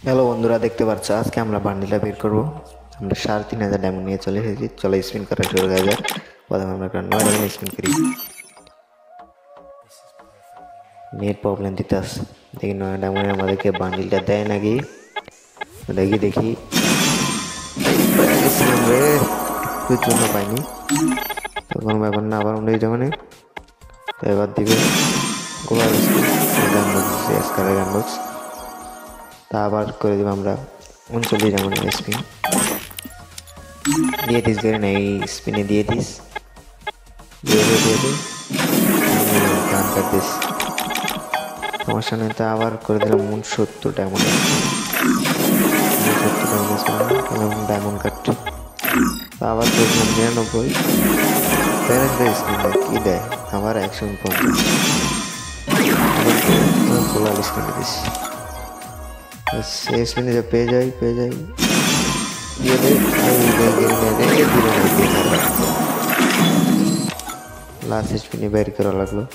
Hello বন্ধুরা দেখতে পাচ্ছ আজকে আমরা বান্ডিলটা বের করবো আমরা সাড়ে তিন হাজার ডায়মন্ড নিয়ে চলে এসেছি চলে স্পিন করা শুরু হয়ে যাক প্রথমে আমরা একটা নয় ডায়মন্ড স্পিন করি নেট প্রবলেম দিতে আস দেখি নয় ডায়মন্ডে আমাদেরকে বান্ডিলটা দেয় নাকি দেখি দেখি গেছিলাম রে কিছুর জন্য পাইনি তো কোনো ব্যাপার না আবার উনিশ ডায়মন্ডে তো এবার দিবে গোলার গান বক্স এসকারের গান বক্স তা আবার করে দেবো আমরা উনচল্লিশ যেমন স্পিন দিয়ে দিস বেরে না, এই স্পিনে দিয়ে দিস। দিয়ে দিয়ে দে। গান কাট দিস সমস্যা নেই, তা আবার করে দিলাম ডায়মন্ড উনসত্তর ডায়মন্ড ডায়মন্ড তা আবার করে দিলাম নিরানব্বই। প্যারেন্ট স্পিন দেয় কী দেয়? আবার একশো পঞ্চাশ দিস। बस एक मिनट जब पेज आई पेज आई ये देख लास्ट एच पी बैर करा लगलो